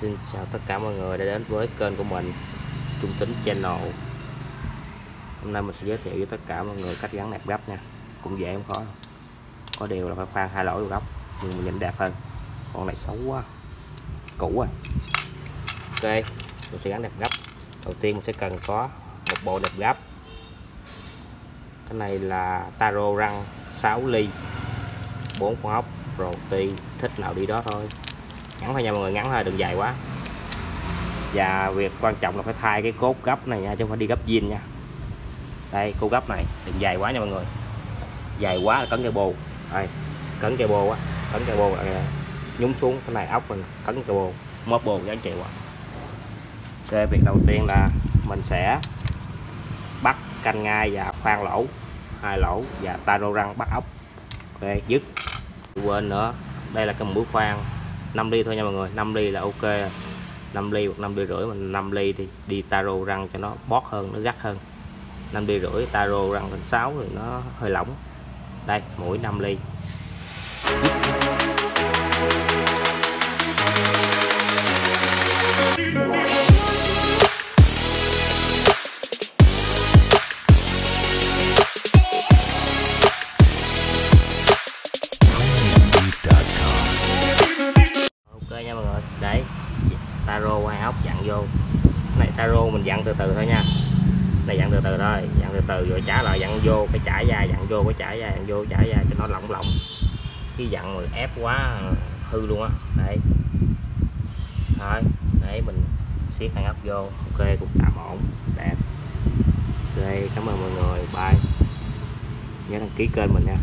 xin chào tất cả mọi người đã đến với kênh của mình, Trung Tính Channel. Hôm nay mình sẽ giới thiệu với tất cả mọi người cách gắn nẹp gấp nha. Cũng dễ không khó. Có điều là phải khoan hai lỗ góc, Nhưng mà nhìn đẹp hơn. Con này xấu quá. Cũ rồi Ok, Mình sẽ gắn nẹp gấp. Đầu tiên mình sẽ cần có một bộ nẹp gấp. Cái này là taro răng 6 ly. 4 con ốc rồi tùy thích nào đi đó thôi ngắn thôi nha mọi người, ngắn thôi đừng dài quá. Và việc quan trọng là phải thay cái cốt gấp này nha, chứ không phải đi gấp zin nha. Đây, cốt gấp này đừng dài quá nha mọi người. Dài quá là cấn cây bồ đây, cấn cây bồ á, cấn cây bồ là nhúng xuống, cái này ốc mình cấn cây bồ móp bồ giá chịu quá. ok, việc đầu tiên là mình sẽ bắt canh ngai và khoan lỗ, hai lỗ và taro răng bắt ốc. Ok, dứt. Quên nữa, đây là cái mũi khoan. 5 ly thôi nha mọi người. 5 ly là ok. 5 ly hoặc 5 ly rưỡi mình 5 ly thì đi taro răng cho nó bót hơn, nó gắt hơn. 5 ly rưỡi taro răng lên 6 thì nó hơi lỏng. Đây mũi 5 ly. Taro hai ốc dặn vô. Cái này taro mình dặn từ từ thôi nha. Này dặn từ từ thôi, dặn từ từ rồi trả lại, dặn vô cái trả dài dặn vô cái trả dài dặn vô trả dài cho nó lỏng lỏng. Chứ dặn mà ép quá hư luôn á. Đây thôi, để mình siết hai ốc vô. Ok cũng tạm ổn. Đẹp. Ok, cảm ơn mọi người. Bye. Nhớ đăng ký kênh mình nha.